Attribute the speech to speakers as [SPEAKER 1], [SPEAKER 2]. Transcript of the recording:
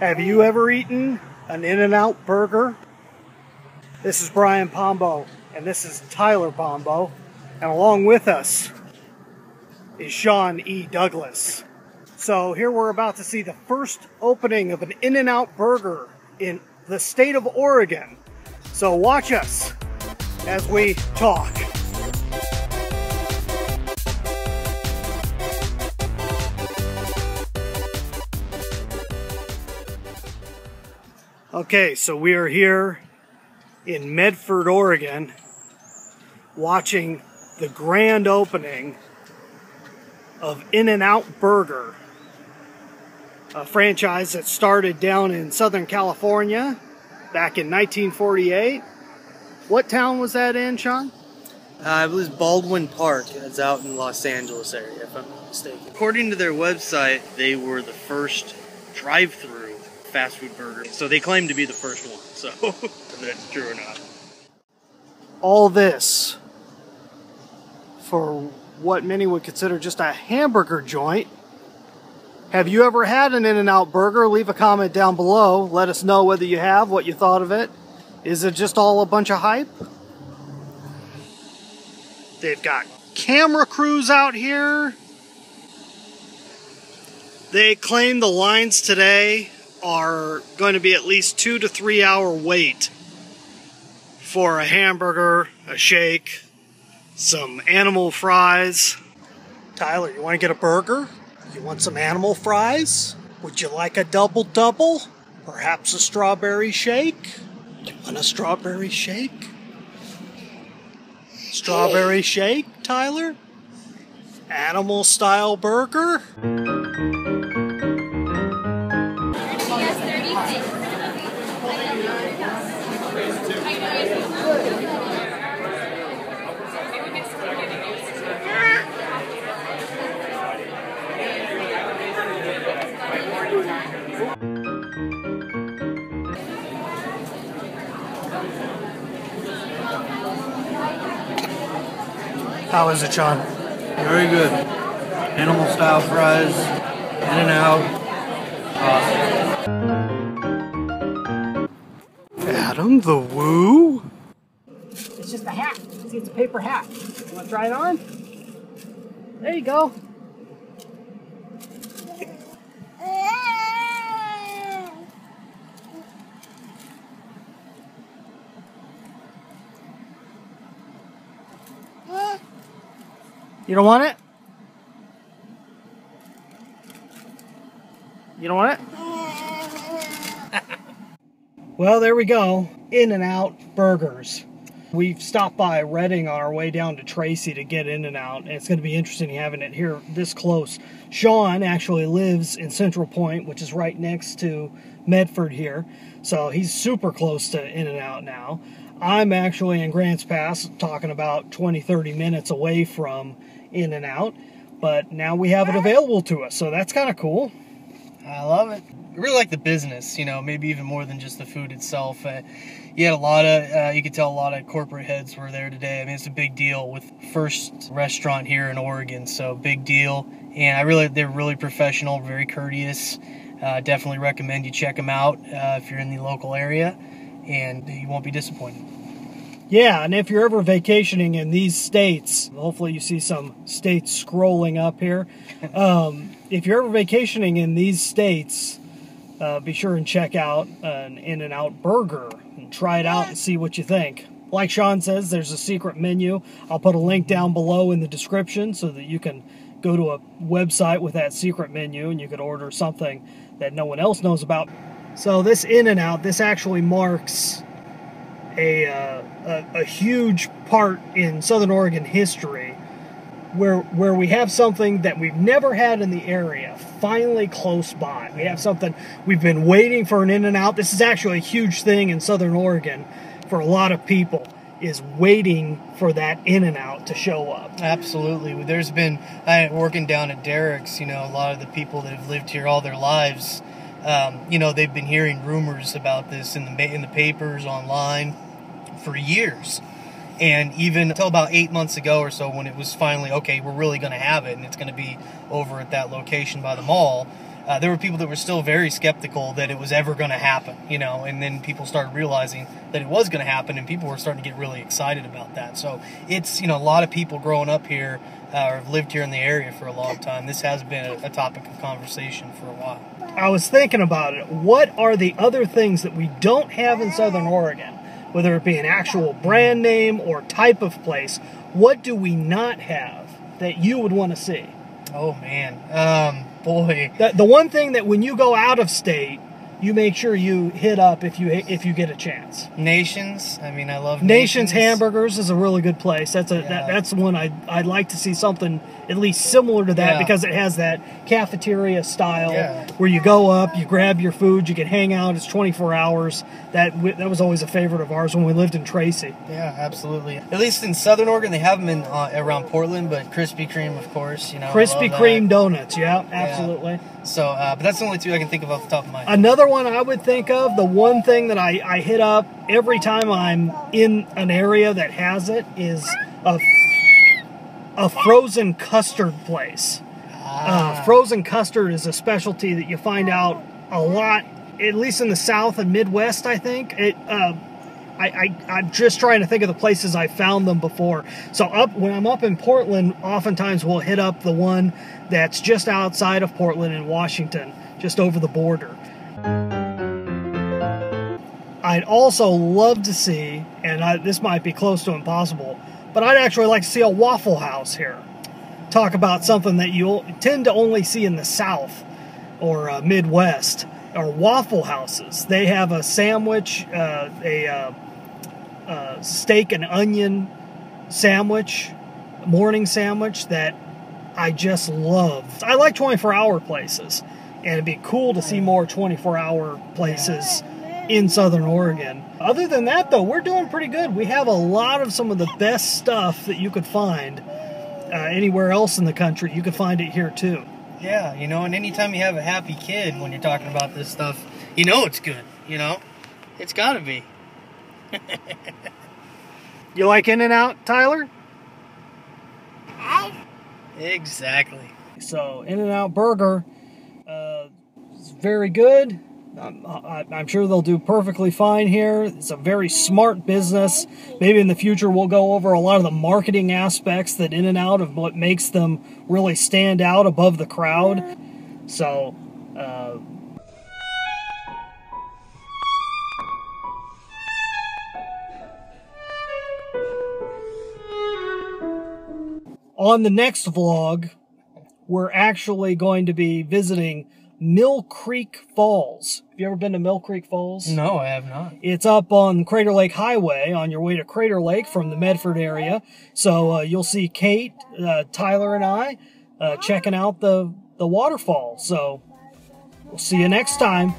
[SPEAKER 1] Have you ever eaten an In-N-Out burger? This is Brian Pombo, and this is Tyler Pombo, and along with us is Sean E. Douglas. So here we're about to see the first opening of an In-N-Out burger in the state of Oregon. So watch us as we talk. Okay, so we are here in Medford, Oregon, watching the grand opening of In-N-Out Burger, a franchise that started down in Southern California back in 1948. What town was that in, Sean?
[SPEAKER 2] Uh, I believe Baldwin Park. It's out in the Los Angeles area, if I'm not mistaken. According to their website, they were the first drive-through fast food burger. So they claim to be the first one. So that's true or not.
[SPEAKER 1] All this for what many would consider just a hamburger joint. Have you ever had an In-N-Out burger? Leave a comment down below. Let us know whether you have, what you thought of it. Is it just all a bunch of hype? They've got camera crews out here. They claim the lines today are going to be at least two to three hour wait for a hamburger, a shake, some animal fries. Tyler, you want to get a burger? You want some animal fries? Would you like a double double? Perhaps a strawberry shake? You want a strawberry shake? Strawberry shake, Tyler? Animal style burger? How is it, Sean?
[SPEAKER 2] Very good. Animal style fries, In-N-Out. Awesome.
[SPEAKER 1] Adam the Woo?
[SPEAKER 3] It's just a hat. See, it's a paper hat. You want to try it on? There you go.
[SPEAKER 1] You don't want it? You don't want it? well, there we go. In-N-Out Burgers. We've stopped by Redding on our way down to Tracy to get In-N-Out, and it's going to be interesting having it here this close. Sean actually lives in Central Point, which is right next to Medford here, so he's super close to In-N-Out now. I'm actually in Grants Pass, talking about 20, 30 minutes away from In-N-Out, but now we have it available to us, so that's kind of cool.
[SPEAKER 2] I love it. I really like the business, you know, maybe even more than just the food itself. Uh, you had a lot of, uh, you could tell a lot of corporate heads were there today. I mean, it's a big deal with first restaurant here in Oregon, so big deal. And I really, they're really professional, very courteous. Uh, definitely recommend you check them out uh, if you're in the local area, and you won't be disappointed.
[SPEAKER 1] Yeah, and if you're ever vacationing in these states, hopefully you see some states scrolling up here. Um, if you're ever vacationing in these states, uh, be sure and check out an In-N-Out burger and try it out and see what you think. Like Sean says, there's a secret menu. I'll put a link down below in the description so that you can go to a website with that secret menu and you could order something that no one else knows about. So this In-N-Out, this actually marks a, uh, a, a huge part in Southern Oregon history where where we have something that we've never had in the area finally close by. We have something we've been waiting for an In-N-Out. This is actually a huge thing in Southern Oregon for a lot of people is waiting for that In-N-Out to show up.
[SPEAKER 2] Absolutely. There's been I working down at Derek's, you know, a lot of the people that have lived here all their lives um, you know, they've been hearing rumors about this in the in the papers, online, for years. And even until about eight months ago or so, when it was finally okay, we're really going to have it, and it's going to be over at that location by the mall. uh, there were people that were still very skeptical that it was ever going to happen, you know, and then people started realizing that it was going to happen, and people were starting to get really excited about that. So it's, you know, a lot of people growing up here uh, or have lived here in the area for a long time. This has been a, a topic of conversation for a while.
[SPEAKER 1] I was thinking about it. What are the other things that we don't have in Southern Oregon? Whether it be an actual brand name or type of place, what do we not have that you would want to see?
[SPEAKER 2] Oh man, um, boy,
[SPEAKER 1] The, the one thing that when you go out of state, you make sure you hit up if you if you get a chance.
[SPEAKER 2] Nations. I mean, I love
[SPEAKER 1] Nations Hamburgers is a really good place. That's a
[SPEAKER 2] Yeah.
[SPEAKER 1] that, that's one I I'd like to see something at least similar to that
[SPEAKER 2] Yeah.
[SPEAKER 1] because it has that cafeteria style
[SPEAKER 2] Yeah.
[SPEAKER 1] where you go up, you grab your food, you can hang out. It's 24 hours. That w- that was always a favorite of ours when we lived in Tracy.
[SPEAKER 2] Yeah, absolutely. At least in Southern Oregon, they have them in uh, around Portland, but Krispy Kreme, of course, you know.
[SPEAKER 1] Krispy Kreme donuts, yeah, absolutely.
[SPEAKER 2] So, uh, but that's the only two I can think of off the top of my head.
[SPEAKER 1] Another one I would think of, the one thing that I, I hit up every time I'm in an area that has it is a, a frozen custard place. Uh, frozen custard is a specialty that you find out a lot, at least in the South and Midwest, I think. It, uh, I, I, I'm just trying to think of the places I found them before. So up when I'm up in Portland, oftentimes we'll hit up the one that's just outside of Portland in Washington, just over the border. I'd also love to see, and I, this might be close to impossible, but I'd actually like to see a Waffle House here. Talk about something that you tend to only see in the South or uh, Midwest, or Waffle Houses. They have a sandwich, uh, a uh, uh, steak and onion sandwich, morning sandwich that I just love. I like 24 hour places, and it'd be cool to see more 24 hour places in Southern Oregon. Other than that, though, we're doing pretty good. We have a lot of some of the best stuff that you could find uh, anywhere else in the country. You could find it here too.
[SPEAKER 2] Yeah, you know, and anytime you have a happy kid when you're talking about this stuff, you know it's good, you know? It's gotta be.
[SPEAKER 1] You like In-N-Out, Tyler?
[SPEAKER 2] Exactly.
[SPEAKER 1] So In-N-Out Burger very good. I'm, I'm sure they'll do perfectly fine here. It's a very smart business. Maybe in the future we'll go over a lot of the marketing aspects that In-N-Out of what makes them really stand out above the crowd. So. Uh, on the next vlog, we're actually going to be visiting Mill Creek Falls. Have you ever been to Mill Creek Falls?
[SPEAKER 2] No, I have not.
[SPEAKER 1] It's up on Crater Lake Highway on your way to Crater Lake from the Medford area. So uh, you'll see Kate, uh, Tyler, and I uh, checking out the, the waterfall. So we'll see you next time.